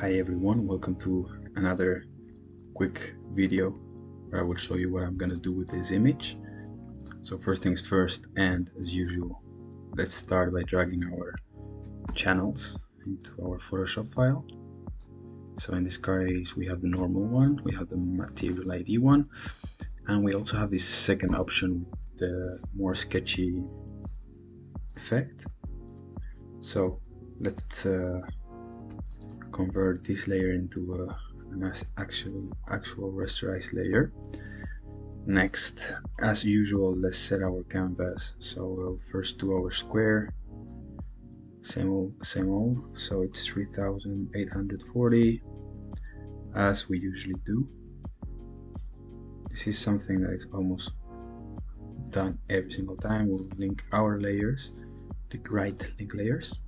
Hi everyone, welcome to another quick video where I will show you what I'm gonna do with this image. So first things first and as usual, let's start by dragging our channels into our Photoshop file. So in this case we have the normal one, we have the material ID one, and we also have this second option, the more sketchy effect. So let's uh, convert this layer into a, an actual actual rasterized layer. Next, as usual, let's set our canvas. So we'll first do our square. Same old, same old. So it's 3840, as we usually do. This is something that is almost done every single time. We'll link our layers, the right link layers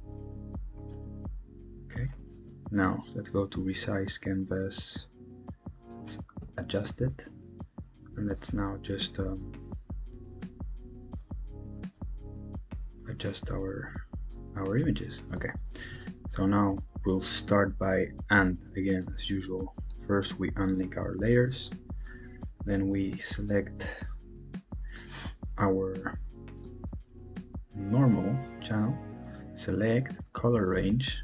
now let's go to resize canvas. Let's adjust it and let's now just um, adjust our our images. Okay. So now we'll start by and again as usual. First we unlink our layers. Then we select our normal channel select color range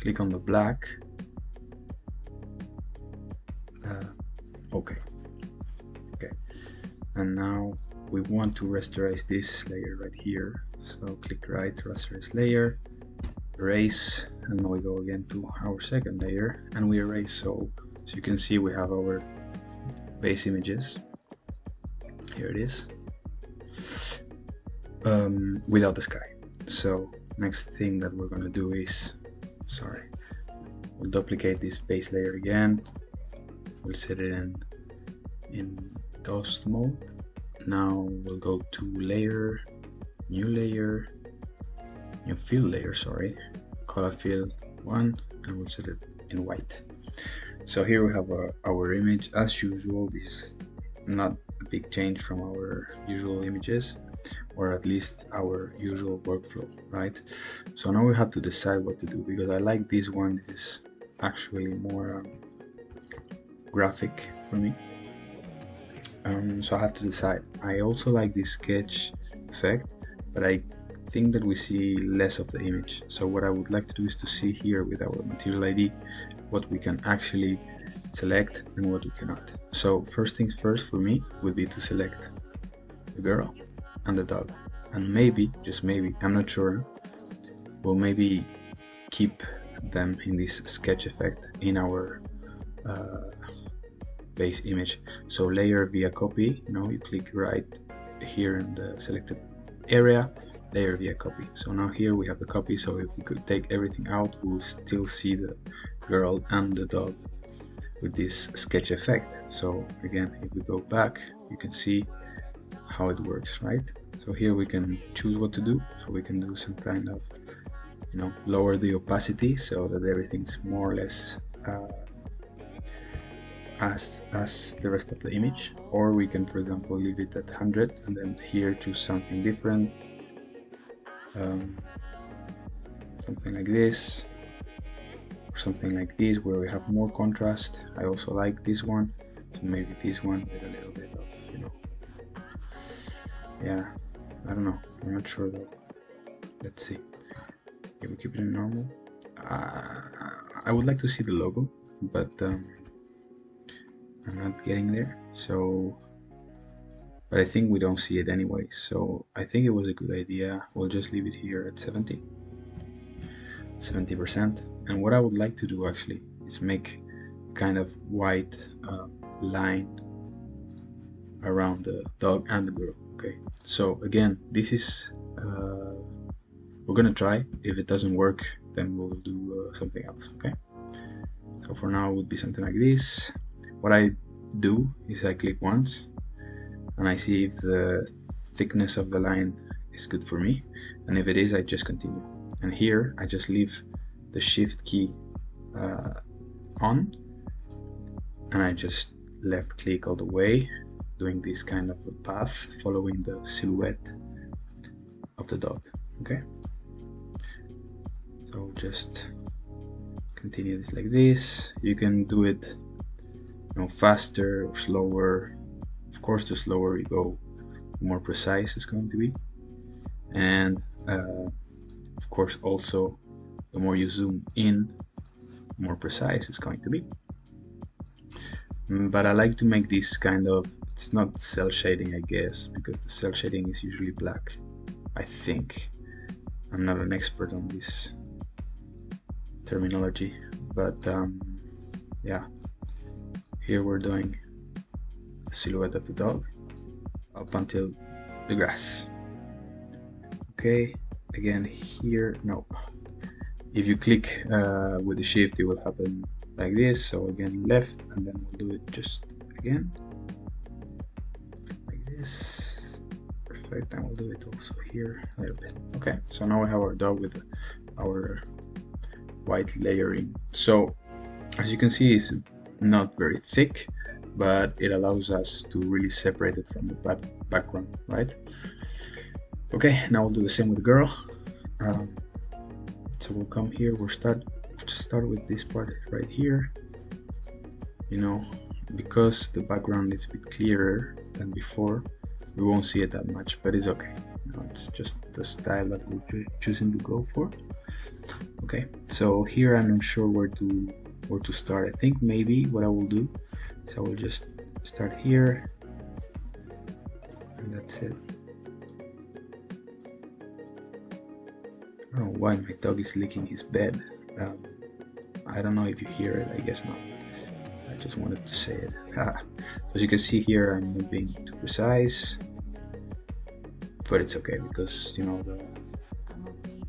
click on the black. Uh, okay. Okay. And now we want to rasterize this layer right here. So click right rasterize layer erase and then we go again to our second layer and we erase so as you can see we have our base images. Here it is. Um, without the sky. So next thing that we're gonna do is sorry. We'll duplicate this base layer again. We'll set it in in ghost mode. Now we'll go to layer new layer new fill layer sorry. Color fill one and we'll set it in white. So here we have our, our image. As usual this is not a big change from our usual images or at least our usual workflow right? So now we have to decide what to do because I like this one. This is actually more um, graphic for me. Um, so I have to decide. I also like this sketch effect but I think that we see less of the image. So what I would like to do is to see here with our material ID what we can actually select and what we cannot. So first things first for me would be to select the girl and the dog. And maybe just maybe i'm not sure we'll maybe keep them in this sketch effect in our uh, base image. So layer via copy you know you click right here in the selected area layer via copy. So now here we have the copy so if we could take everything out we'll still see the girl and the dog with this sketch effect. So again if we go back you can see how it works right? So here we can choose what to do. So we can do some kind of you know lower the opacity so that everything's more or less uh, as as the rest of the image. Or we can for example leave it at 100 and then here choose something different. Um, something like this or something like this where we have more contrast. I also like this one so maybe this one with a little bit yeah I don't know. I'm not sure though. Let's see. Okay we keep it in normal. Uh, I would like to see the logo but um, I'm not getting there so but I think we don't see it anyway. So I think it was a good idea. We'll just leave it here at 70 70% and what I would like to do actually is make kind of white uh, line around the dog and the girl okay. So again this is uh, we're gonna try. If it doesn't work then we'll do uh, something else okay? So for now it would be something like this. What I do is I click once and I see if the thickness of the line is good for me. And if it is I just continue. And here I just leave the shift key uh, on and I just left click all the way doing this kind of path following the silhouette of the dog okay? So just continue this like this. You can do it you know faster or slower. Of course the slower you go the more precise it's going to be. And uh, of course also the more you zoom in the more precise it's going to be. Mm, but I like to make this kind of it's not cell shading I guess because the cell shading is usually black I think. I'm not an expert on this terminology but um, yeah. Here we're doing the silhouette of the dog up until the grass. Okay again here no if you click uh, with the shift it will happen like this. So again left and then we'll do it just again this perfect. And we'll do it also here a little bit. Okay so now we have our dog with our white layering. So as you can see it's not very thick but it allows us to really separate it from the background right? Okay now we'll do the same with the girl. Um, so we'll come here. We'll start just start with this part right here. You know because the background is a bit clearer than before we won't see it that much but it's okay. You know, it's just the style that we're choosing to go for. Okay so here I'm not sure where to where to start. I think maybe what I will do is I will just start here and that's it. I don't know why my dog is licking his bed? Um, I don't know if you hear it I guess not just wanted to say it ah. as you can see here I'm being too precise but it's okay because you know the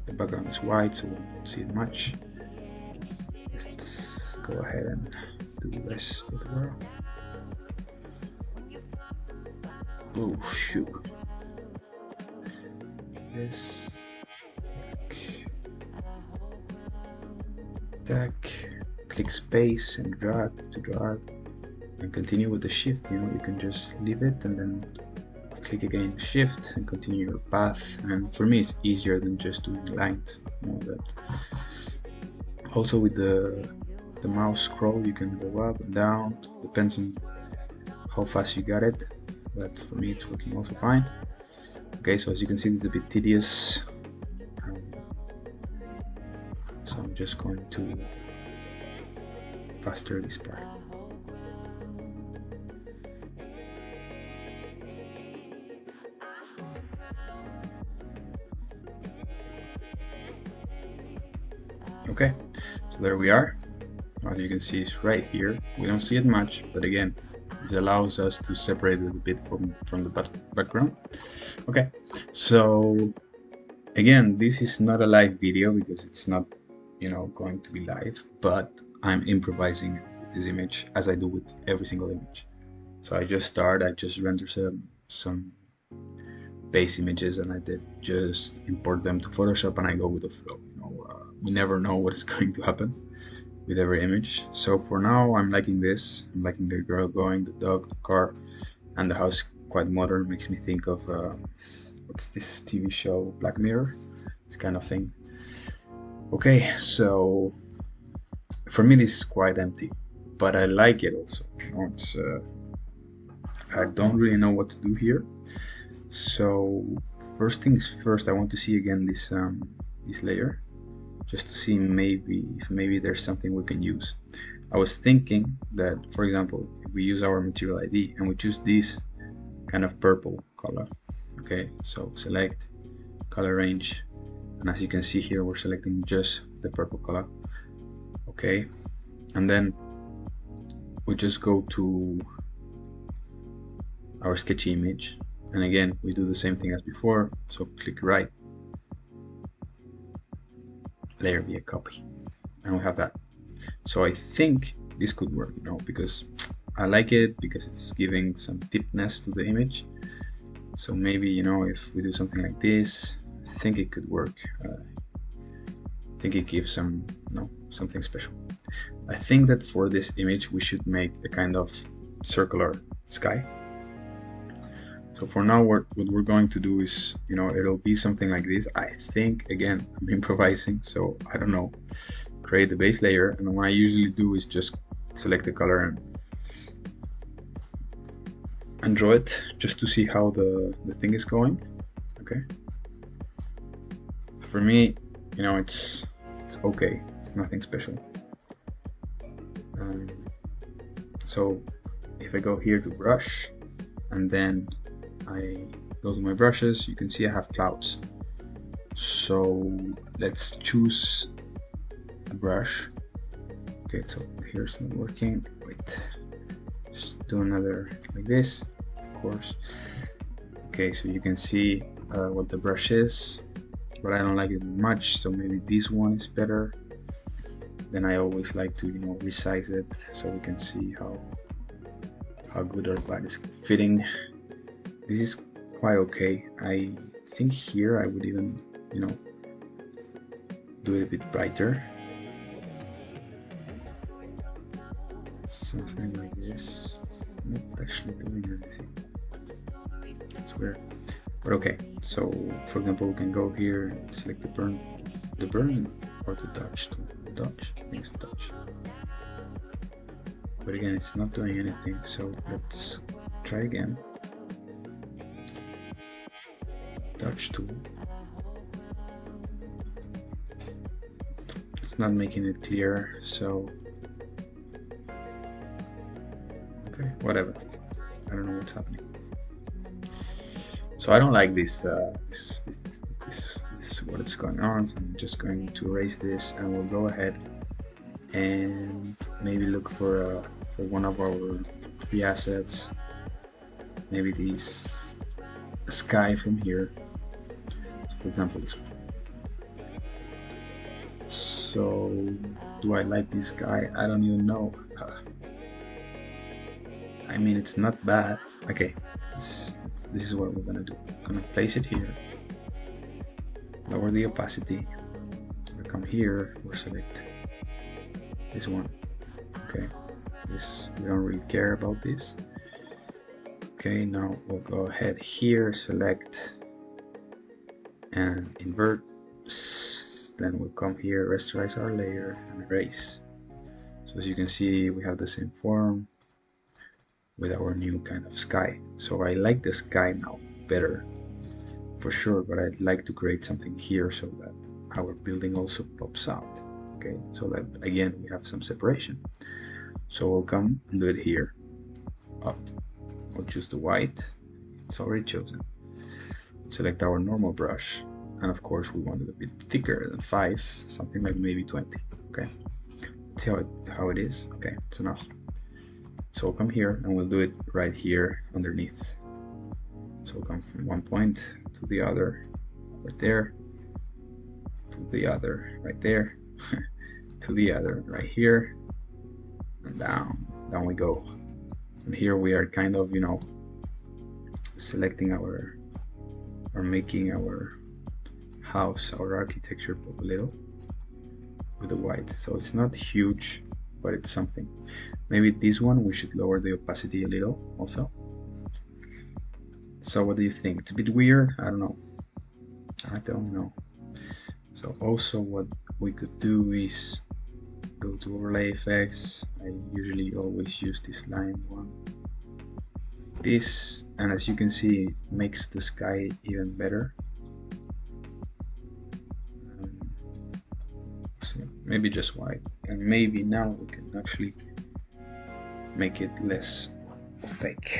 the background is white so we won't see it much let's go ahead and do the rest of the world oh shoot this Tack. Click space and drag to drag and continue with the shift you know you can just leave it and then click again shift and continue your path. And for me it's easier than just doing lines you know that also with the the mouse scroll you can go up and down depends on how fast you got it but for me it's working also fine. Okay so as you can see it's a bit tedious. Um, so I'm just going to faster this part. Okay so there we are. As you can see it's right here. We don't see it much but again this allows us to separate it a bit from from the background. Okay so again this is not a live video because it's not you know going to be live but I'm improvising this image as I do with every single image so I just start I just render some some base images and I did just import them to Photoshop and I go with the flow you know uh, we never know what's going to happen with every image. So for now, I'm liking this. I'm liking the girl going, the dog, the car, and the house. Quite modern. Makes me think of uh, what's this TV show, Black Mirror, this kind of thing. Okay, so for me this is quite empty, but I like it also. It's uh, I don't really know what to do here. So first things first, I want to see again this um, this layer just to see maybe if maybe there's something we can use. I was thinking that, for example, if we use our material ID and we choose this kind of purple color, okay, so select color range, and as you can see here, we're selecting just the purple color, okay, and then we just go to our sketchy image, and again, we do the same thing as before, so click right. Layer via copy. And we have that. So I think this could work you know because I like it because it's giving some deepness to the image. So maybe you know if we do something like this I think it could work. Uh, think it gives some know something special I think that for this image we should make a kind of circular sky so for now, what, what we're going to do is, you know, it'll be something like this. I think, again, I'm improvising, so I don't know. create the base layer and what I usually do is just select the color and and draw it just to see how the, the thing is going okay for me you know it's it's okay. It's nothing special. Um, so if I go here to brush and then I go to my brushes you can see I have clouds. So let's choose a brush. Okay so here's not working. Wait. Just do another like this of course. Okay so you can see uh, what the brush is but I don't like it much so maybe this one is better. Then I always like to you know resize it so we can see how how good or bad it's fitting. This is quite okay. I think here I would even you know do it a bit brighter. Something like this. It's not actually doing anything. It's weird but okay so for example we can go here and select the burn the burn or the dodge tool. Dodge think it's dodge but again it's not doing anything so let's try again. Dodge tool. It's not making it clear so okay whatever. I don't know what's happening so I don't like this, uh, this, this, this, this, what is going on. So I'm just going to erase this and we'll go ahead and maybe look for, uh, for one of our free assets. Maybe this sky from here. For example, this one. So, do I like this guy? I don't even know. I mean, it's not bad. Okay, this, this is what we're gonna do. I'm gonna place it here, lower the opacity, we come here, we select this one. Okay, this we don't really care about this. Okay, now we'll go ahead here, select and invert. Then we'll come here, rasterize our layer and erase. So as you can see, we have the same form, with our new kind of sky. So I like the sky now better for sure, but I'd like to create something here so that our building also pops out. Okay, so that again we have some separation. So we'll come and do it here. Up. We'll choose the white. It's already chosen. Select our normal brush. And of course we want it a bit thicker than 5, something like maybe 20. Okay. See how it, how it is? Okay, it's enough. So come here and we'll do it right here underneath. So come from one point to the other, right there, to the other, right there, to the other, right here, and down, down we go. And here we are kind of, you know, selecting our, or making our house, our architecture a little with the white. So it's not huge, but it's something. Maybe this one we should lower the opacity a little also. So what do you think? It's a bit weird, I don't know. I don't know. So also what we could do is go to overlay effects. I usually always use this line one. This, and as you can see, it makes the sky even better. Maybe just white. And maybe now we can actually make it less opaque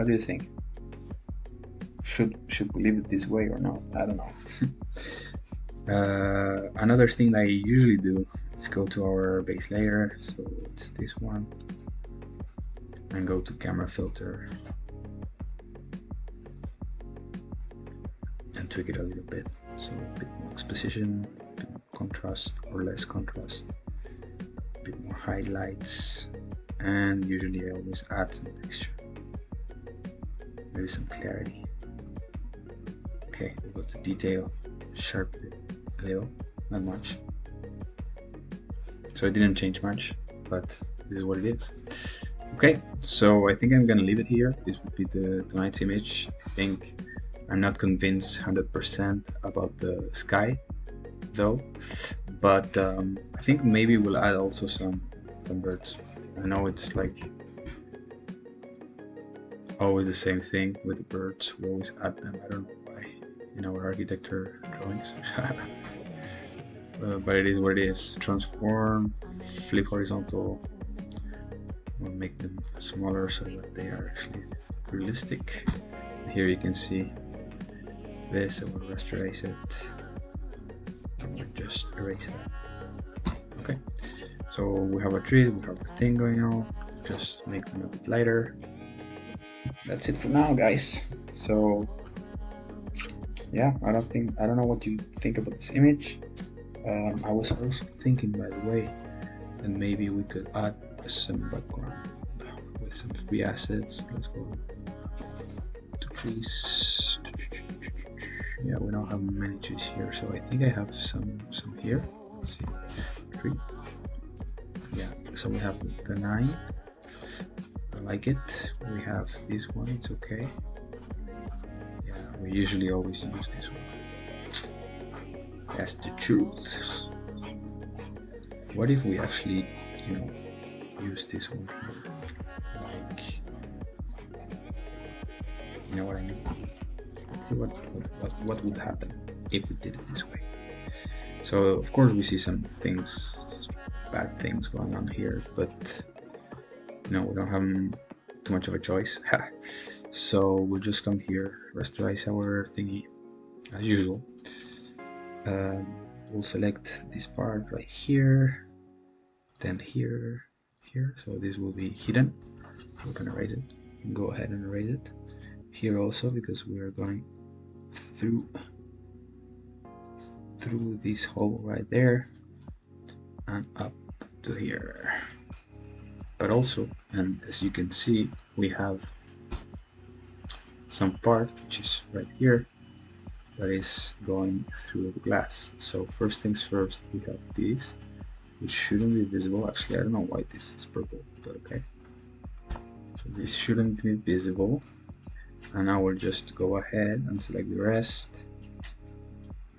what do you think? Should should we leave it this way or not? I don't know. Uh, another thing i usually do is go to our base layer. So it's this one. And go to camera filter. And tweak it a little bit. So a bit more exposition contrast or less contrast. A bit more highlights and usually I always add some texture. Maybe some clarity. Okay we'll go to detail sharpen it a little not much. So I didn't change much but this is what it is. Okay so I think I'm gonna leave it here. This would be the tonight's image. I think I'm not convinced 100% about the sky though but um, I think maybe we'll add also some some birds. I know it's like always the same thing with the birds. We always add them. I don't know why in our architecture drawings. uh, but it is what it is. Transform, flip horizontal. We'll make them smaller so that they are actually realistic. Here you can see this. I will rasterize it. Just erase that. Okay. So we have a tree. We have a thing going on. Just make them a bit lighter that's it for now guys so yeah i don't think i don't know what you think about this image um, i was also thinking by the way that maybe we could add some background with some free assets let's go to trees yeah we don't have many trees here so i think i have some some here let's see three. yeah so we have the nine I like it. We have this one, it's okay. Yeah, we usually always use this one. That's the truth. What if we actually, you know, use this one Like, you know what I mean? See what, what, what would happen if we did it this way. So, of course, we see some things, bad things going on here, but you know, we don't have too much of a choice. so we'll just come here, rasterize our thingy as usual. Um, we'll select this part right here, then here, here. So this will be hidden. We're gonna erase it. Go ahead and erase it. Here also because we are going through through this hole right there and up to here. But also and as you can see we have some part which is right here that is going through the glass. So first things first we have this which shouldn't be visible. Actually I don't know why this is purple but okay. So this shouldn't be visible and now we'll just go ahead and select the rest.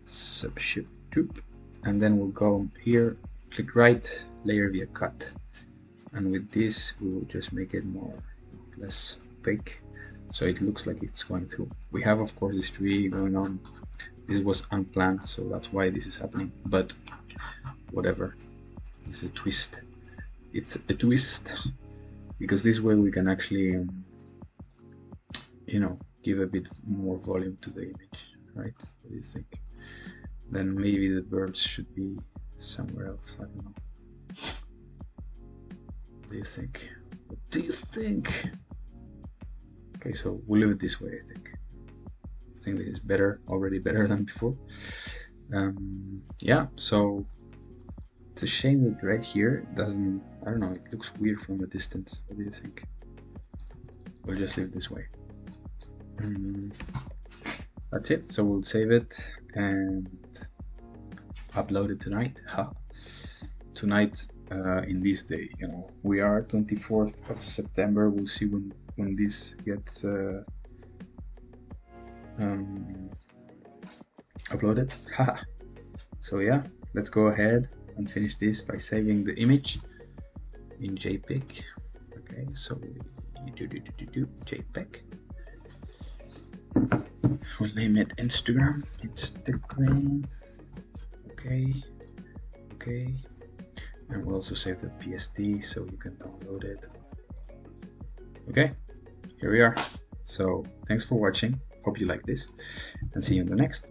Subshift troop and then we'll go here click right layer via cut. And with this we will just make it more less fake. So it looks like it's going through. We have of course this tree going on. This was unplanned so that's why this is happening. But whatever. It's a twist. It's a twist. Because this way we can actually um, you know give a bit more volume to the image right what do you think then maybe the birds should be somewhere else I don't know What do you think? What do you think? Okay, so we'll leave it this way, I think. I think this is better, already better than before. Um, yeah, so it's a shame that right here doesn't, I don't know, it looks weird from a distance. What do you think? We'll just leave it this way. Um, that's it, so we'll save it and upload it tonight. Ha. Tonight uh, in this day. You know, we are 24th of September. We'll see when when this gets uh, um, uploaded. so yeah, let's go ahead and finish this by saving the image in JPEG. Okay, so do do do do do JPEG. We'll name it Instagram. Instagram. Okay. Okay and we'll also save the PSD so you can download it. Okay, here we are. So thanks for watching. Hope you like this and see you in the next.